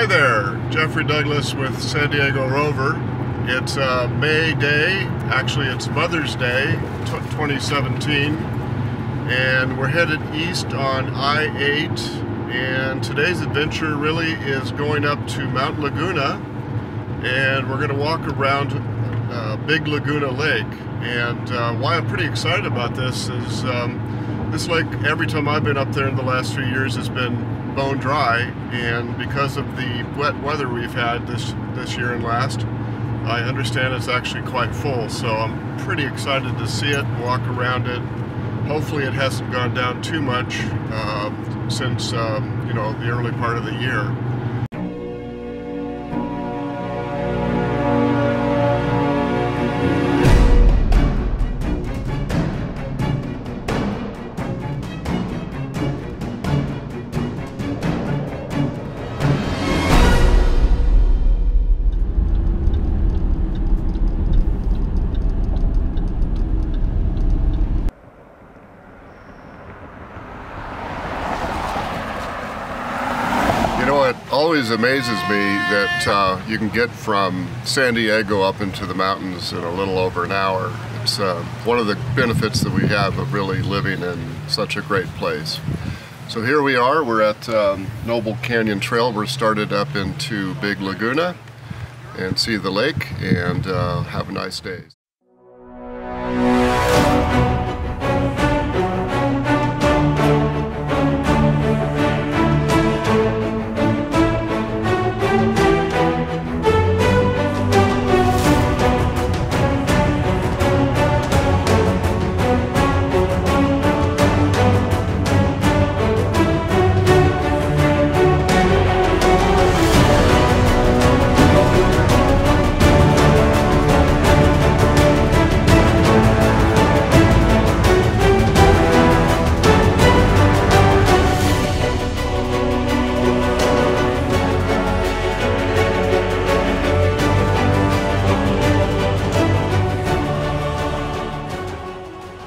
Hi there, Jeffrey Douglass with San Diego Rover. It's uh, May Day, actually it's Mother's Day 2017, and we're headed east on I-8, and today's adventure really is going up to Mount Laguna, and we're going to walk around uh, Big Laguna Lake. And uh, why I'm pretty excited about this is um, this lake, every time I've been up there in the last few years, has been bone dry and because of the wet weather we've had this this year and last I understand it's actually quite full so I'm pretty excited to see it walk around it. Hopefully it hasn't gone down too much uh, since um, you know the early part of the year always amazes me that uh, you can get from San Diego up into the mountains in a little over an hour. It's uh, one of the benefits that we have of really living in such a great place. So here we are, we're at um, Noble Canyon Trail. We're started up into Big Laguna and see the lake and uh, have a nice day.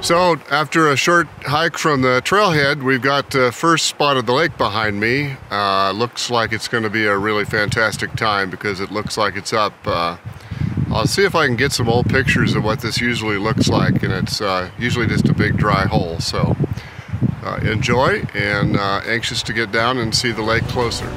So after a short hike from the trailhead, we've got the first spot of the lake behind me. Uh, looks like it's going to be a really fantastic time because it looks like it's up. Uh, I'll see if I can get some old pictures of what this usually looks like and it's uh, usually just a big dry hole. So uh, enjoy and uh, anxious to get down and see the lake closer.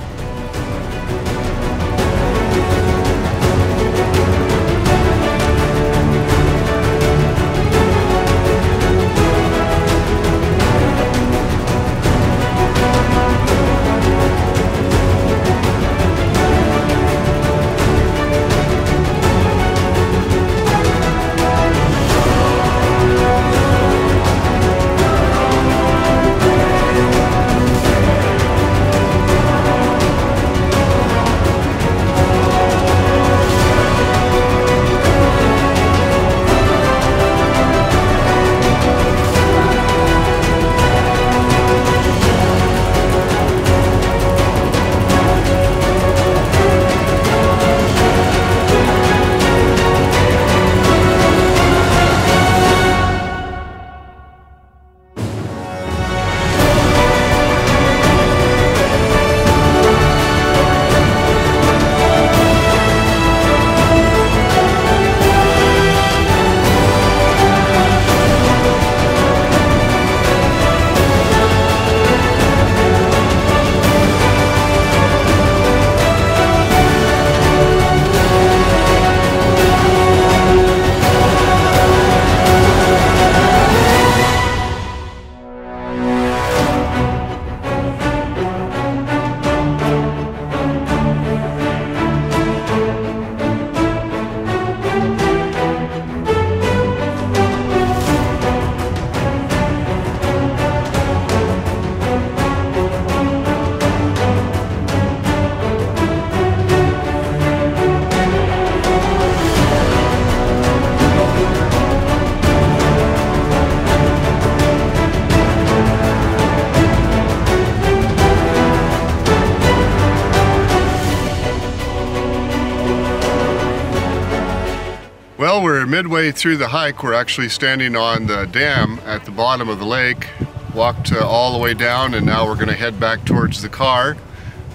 Well, we're midway through the hike. We're actually standing on the dam at the bottom of the lake. Walked uh, all the way down and now we're going to head back towards the car.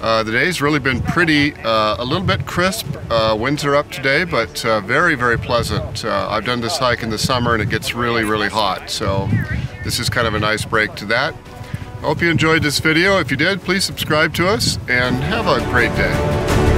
Uh, the day's really been pretty, uh, a little bit crisp. Uh, winds are up today, but uh, very, very pleasant. Uh, I've done this hike in the summer and it gets really, really hot. So this is kind of a nice break to that. Hope you enjoyed this video. If you did, please subscribe to us and have a great day.